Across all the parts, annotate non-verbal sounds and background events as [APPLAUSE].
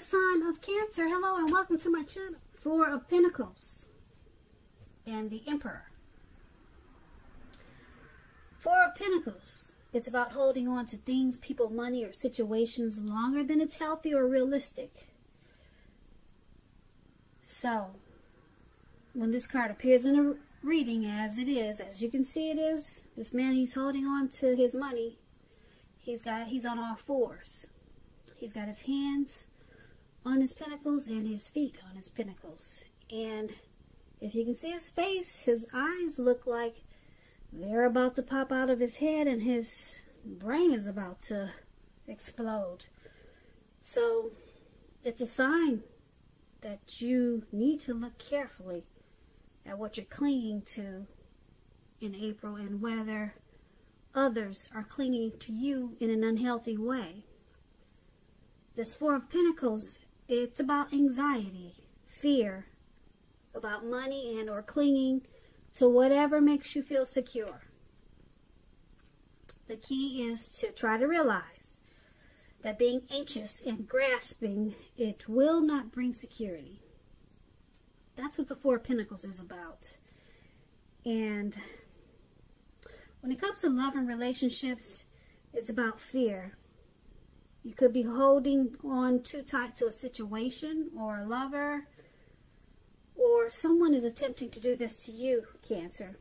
sign of Cancer. Hello and welcome to my channel. Four of Pentacles and the Emperor. Four of Pentacles. It's about holding on to things, people, money, or situations longer than it's healthy or realistic. So, when this card appears in a reading as it is, as you can see it is, this man, he's holding on to his money. He's got, he's on all fours. He's got his hands on his Pentacles and his feet on his Pentacles. And if you can see his face, his eyes look like they're about to pop out of his head and his brain is about to explode. So it's a sign that you need to look carefully at what you're clinging to in April and whether others are clinging to you in an unhealthy way. This Four of Pentacles, it's about anxiety, fear, about money and or clinging to whatever makes you feel secure. The key is to try to realize that being anxious and grasping, it will not bring security. That's what the Four Pentacles is about. And when it comes to love and relationships, it's about fear. You could be holding on too tight to a situation or a lover, or someone is attempting to do this to you, Cancer.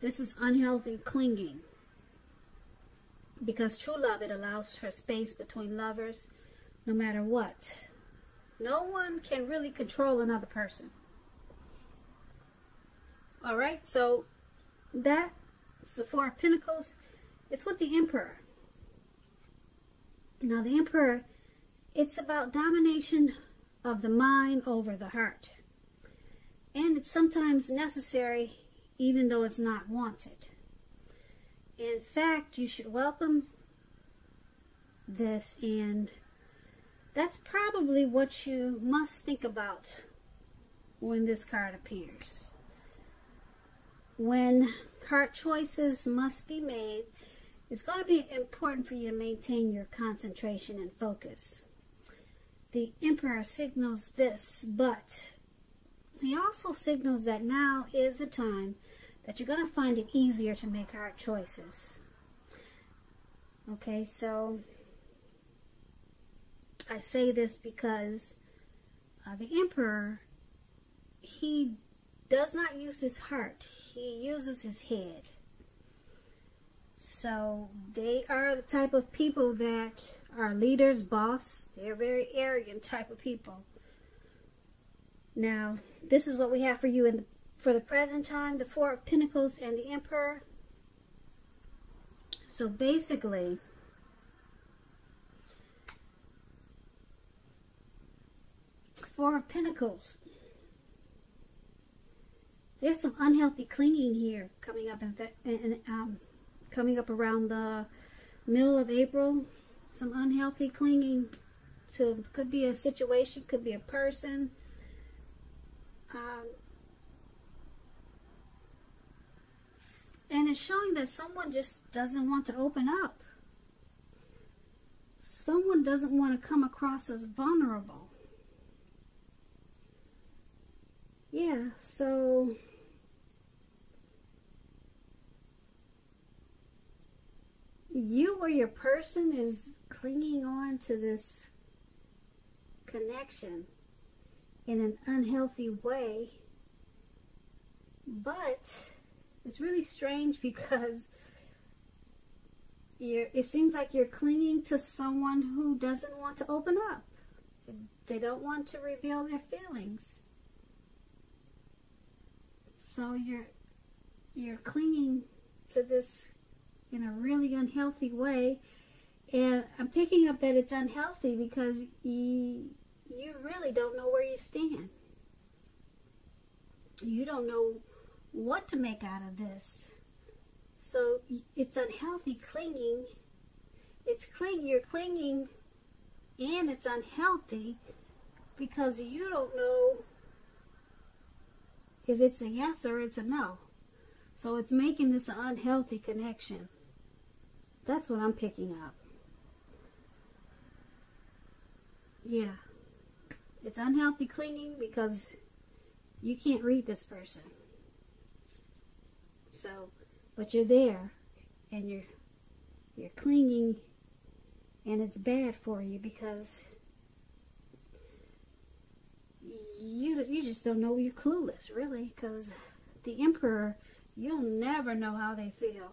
This is unhealthy clinging. Because true love, it allows for space between lovers no matter what. No one can really control another person. All right, so that's the Four of Pentacles. It's with the Emperor. Now, the Emperor, it's about domination of the mind over the heart. And it's sometimes necessary even though it's not wanted. In fact, you should welcome this and that's probably what you must think about when this card appears. When hard choices must be made, it's going to be important for you to maintain your concentration and focus. The Emperor signals this, but he also signals that now is the time that you're going to find it easier to make hard choices. Okay, so I say this because uh, the emperor, he does not use his heart. He uses his head. So they are the type of people that are leaders, boss. They're very arrogant type of people. Now, this is what we have for you in the, for the present time, the Four of Pentacles and the Emperor. So basically, Four of Pentacles. There's some unhealthy clinging here coming up in, in um, coming up around the middle of April. Some unhealthy clinging to could be a situation, could be a person. Um, and it's showing that someone just doesn't want to open up. Someone doesn't want to come across as vulnerable. yeah, so or your person is clinging on to this connection in an unhealthy way. But it's really strange because it seems like you're clinging to someone who doesn't want to open up. They don't want to reveal their feelings. So you're you're clinging to this in a really unhealthy way. And I'm picking up that it's unhealthy because you, you really don't know where you stand. You don't know what to make out of this. So it's unhealthy clinging. It's cling you're clinging and it's unhealthy because you don't know if it's a yes or it's a no. So it's making this an unhealthy connection. That's what I'm picking up. Yeah. It's unhealthy clinging because you can't read this person. So, but you're there and you're you're clinging and it's bad for you because you you just don't know you're clueless really because the emperor you'll never know how they feel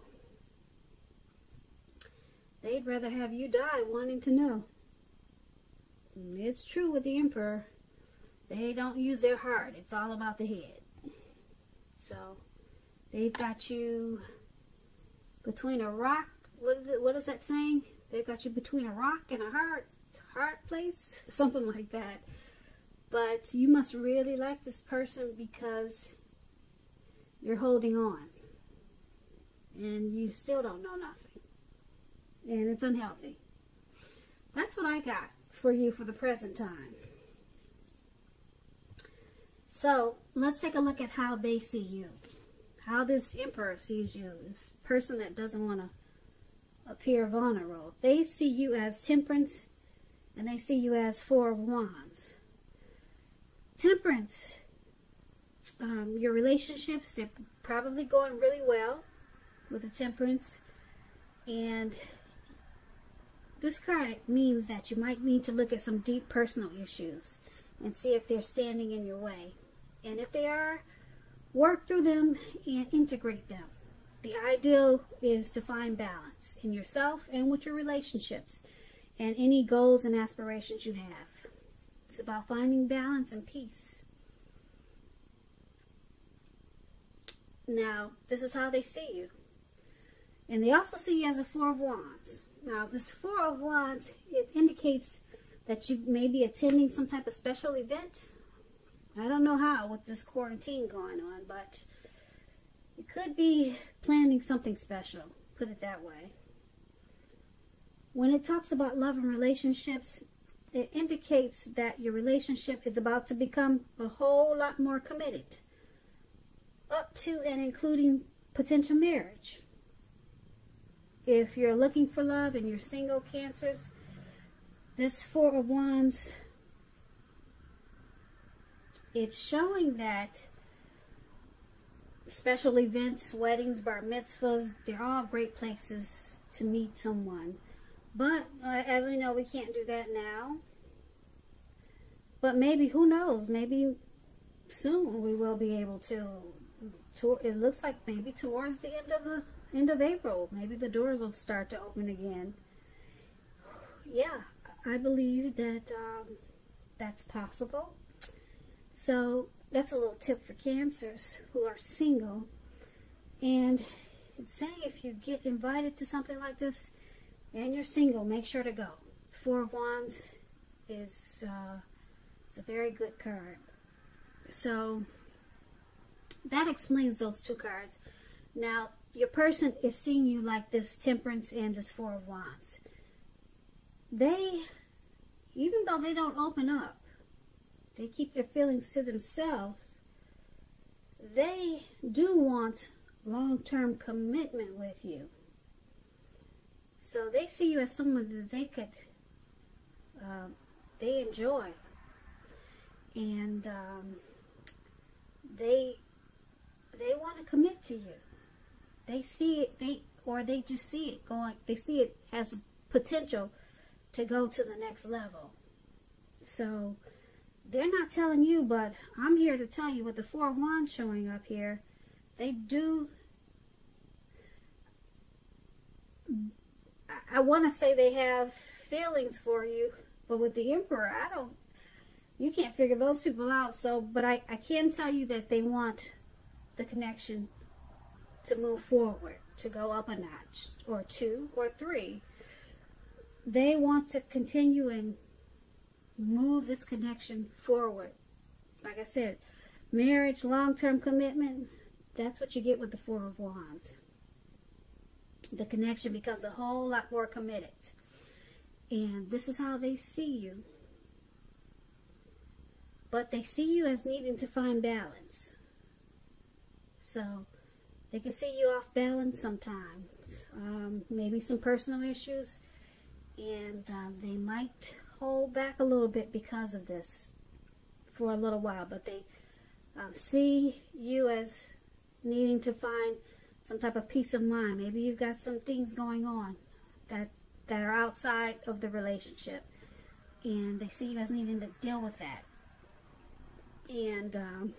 they'd rather have you die wanting to know. It's true with the emperor. They don't use their heart. It's all about the head. So they've got you between a rock. What is, what is that saying? They've got you between a rock and a hard hard place? [LAUGHS] Something like that. But you must really like this person because you're holding on. And you still don't know nothing. And it's unhealthy. That's what I got for you for the present time. So let's take a look at how they see you. How this emperor sees you. This person that doesn't want to appear vulnerable. They see you as temperance and they see you as four of wands temperance. Um, your relationships, they're probably going really well with the temperance. And this card means that you might need to look at some deep personal issues and see if they're standing in your way. And if they are, work through them and integrate them. The ideal is to find balance in yourself and with your relationships and any goals and aspirations you have. It's about finding balance and peace. Now, this is how they see you. And they also see you as a Four of Wands. Now, this Four of Wands, it indicates that you may be attending some type of special event. I don't know how with this quarantine going on, but you could be planning something special, put it that way. When it talks about love and relationships, it indicates that your relationship is about to become a whole lot more committed, up to and including potential marriage. If you're looking for love and you're single, cancers, this Four of Wands, it's showing that special events, weddings, bar mitzvahs, they're all great places to meet someone. But uh, as we know, we can't do that now. But maybe, who knows? Maybe soon we will be able to. to it looks like maybe towards the end of the end of April, maybe the doors will start to open again. Yeah, I believe that um, that's possible. So that's a little tip for cancers who are single. And it's saying if you get invited to something like this, and you're single, make sure to go. Four of Wands is uh, it's a very good card. So that explains those two cards. Now, your person is seeing you like this Temperance and this Four of Wands. They, even though they don't open up, they keep their feelings to themselves, they do want long-term commitment with you. So they see you as someone that they could, uh, they enjoy. And um, they, they want to commit to you. They see it, they, or they just see it going, they see it as a potential to go to the next level. So they're not telling you, but I'm here to tell you with the Four of Wands showing up here, they do I want to say they have feelings for you, but with the Emperor, I don't, you can't figure those people out. So, but I, I can tell you that they want the connection to move forward, to go up a notch, or two, or three. They want to continue and move this connection forward. Like I said, marriage, long-term commitment, that's what you get with the Four of Wands the connection becomes a whole lot more committed. And this is how they see you. But they see you as needing to find balance. So they can see you off balance sometimes. Um, maybe some personal issues. And um, they might hold back a little bit because of this for a little while, but they um, see you as needing to find some type of peace of mind. Maybe you've got some things going on that that are outside of the relationship, and they see you as needing to deal with that. And um,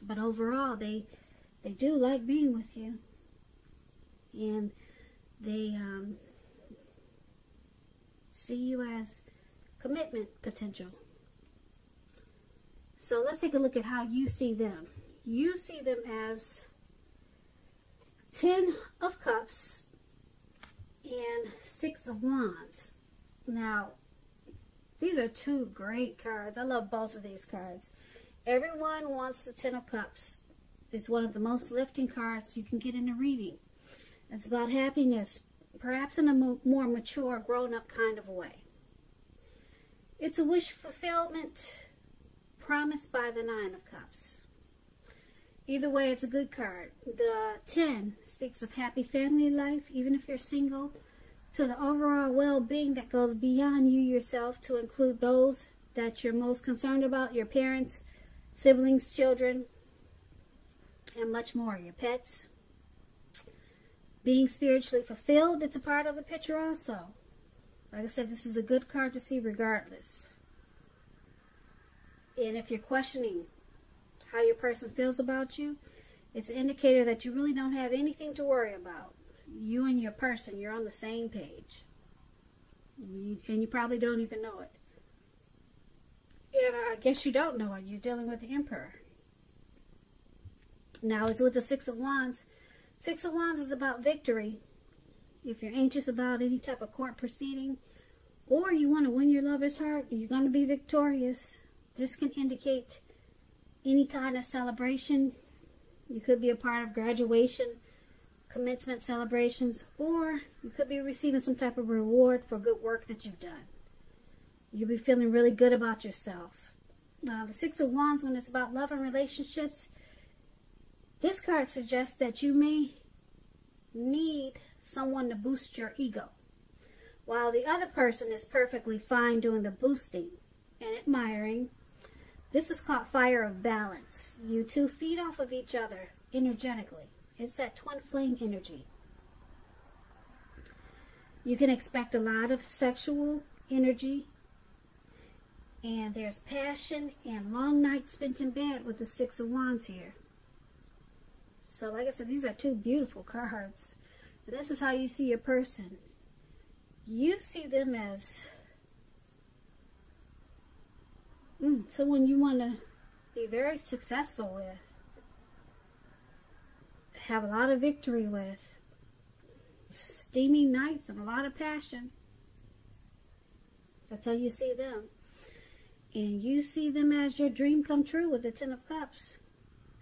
but overall, they they do like being with you, and they um, see you as commitment potential. So let's take a look at how you see them. You see them as Ten of Cups and Six of Wands. Now, these are two great cards. I love both of these cards. Everyone wants the Ten of Cups. It's one of the most lifting cards you can get in a reading. It's about happiness, perhaps in a more mature, grown-up kind of way. It's a wish fulfillment promised by the Nine of Cups. Either way, it's a good card. The 10 speaks of happy family life, even if you're single, to the overall well-being that goes beyond you yourself to include those that you're most concerned about, your parents, siblings, children, and much more, your pets. Being spiritually fulfilled, it's a part of the picture also. Like I said, this is a good card to see regardless. And if you're questioning how your person feels about you, it's an indicator that you really don't have anything to worry about. You and your person, you're on the same page. You, and you probably don't even know it. And I guess you don't know it. You're dealing with the Emperor. Now it's with the Six of Wands. Six of Wands is about victory. If you're anxious about any type of court proceeding, or you want to win your lover's heart, you're going to be victorious. This can indicate any kind of celebration. You could be a part of graduation, commencement celebrations, or you could be receiving some type of reward for good work that you've done. You'll be feeling really good about yourself. Uh, the Six of Wands, when it's about love and relationships, this card suggests that you may need someone to boost your ego. While the other person is perfectly fine doing the boosting and admiring this is called fire of balance. You two feed off of each other energetically. It's that twin flame energy. You can expect a lot of sexual energy. And there's passion and long nights spent in bed with the Six of Wands here. So like I said, these are two beautiful cards. This is how you see your person. You see them as Mm, someone you want to be very successful with. Have a lot of victory with. Steamy nights and a lot of passion. That's how you see them. And you see them as your dream come true with the Ten of Cups.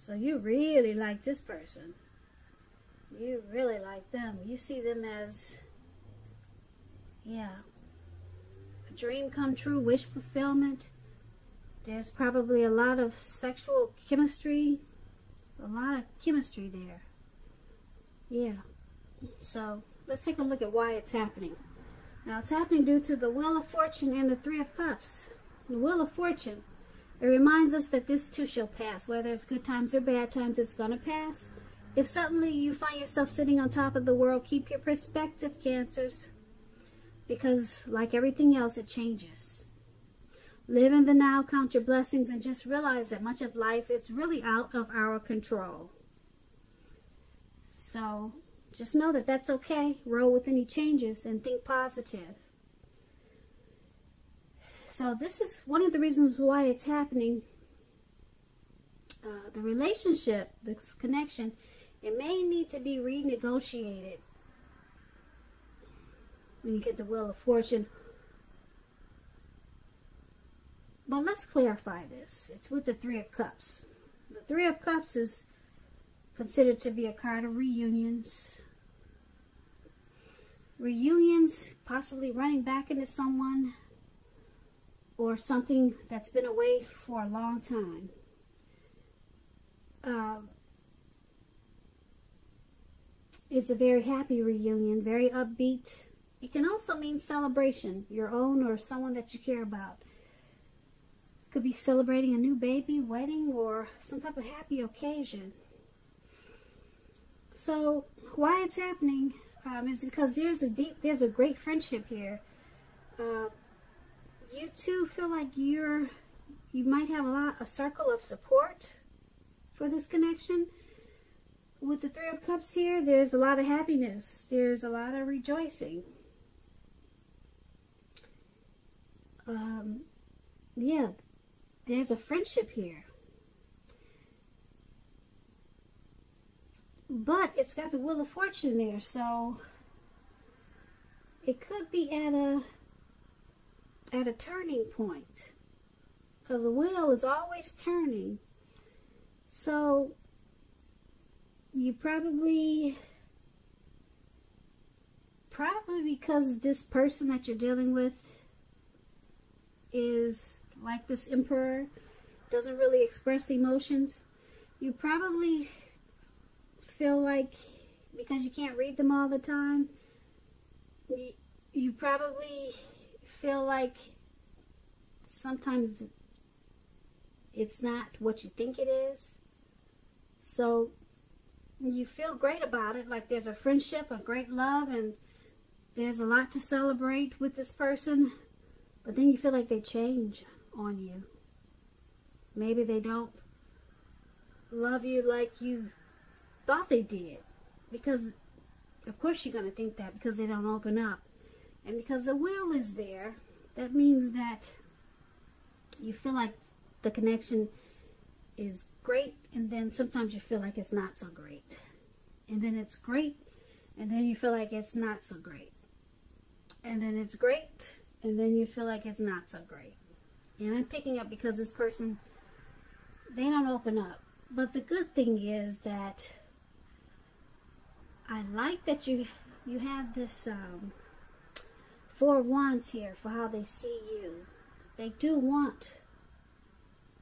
So you really like this person. You really like them. You see them as, yeah, a dream come true, wish fulfillment there's probably a lot of sexual chemistry, a lot of chemistry there. Yeah. So let's take a look at why it's happening. Now it's happening due to the Wheel of Fortune and the Three of Cups. The Wheel of Fortune, it reminds us that this too shall pass. Whether it's good times or bad times, it's going to pass. If suddenly you find yourself sitting on top of the world, keep your perspective, Cancers. Because like everything else, it changes. Live in the now, count your blessings, and just realize that much of life is really out of our control. So just know that that's okay. Roll with any changes and think positive. So this is one of the reasons why it's happening. Uh, the relationship, this connection, it may need to be renegotiated when you get the Wheel of Fortune but let's clarify this. It's with the Three of Cups. The Three of Cups is considered to be a card of reunions. Reunions, possibly running back into someone or something that's been away for a long time. Uh, it's a very happy reunion, very upbeat, It can also mean celebration, your own or someone that you care about. Could be celebrating a new baby, wedding, or some type of happy occasion. So why it's happening um, is because there's a deep, there's a great friendship here. Uh, you two feel like you're, you might have a lot, a circle of support for this connection. With the Three of Cups here, there's a lot of happiness. There's a lot of rejoicing. Um, yeah, there's a friendship here. But it's got the Wheel of Fortune there, so it could be at a at a turning point. Because the wheel is always turning. So you probably probably because this person that you're dealing with is like this emperor doesn't really express emotions you probably feel like because you can't read them all the time you, you probably feel like sometimes it's not what you think it is so you feel great about it like there's a friendship a great love and there's a lot to celebrate with this person but then you feel like they change on you. Maybe they don't love you like you thought they did. Because, of course, you're going to think that because they don't open up. And because the wheel is there, that means that you feel like the connection is great, and then sometimes you feel like it's not so great. And then it's great, and then you feel like it's not so great. And then it's great, and then you feel like it's not so great. And I'm picking up because this person, they don't open up. But the good thing is that I like that you you have this um, four wands here for how they see you. They do want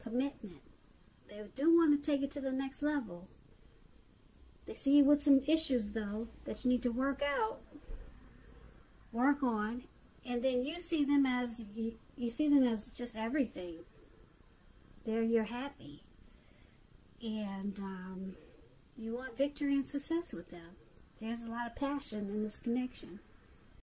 commitment. They do want to take it to the next level. They see you with some issues though that you need to work out, work on, and then you see them as you, you see them as just everything they're you're happy and um, you want victory and success with them there's a lot of passion in this connection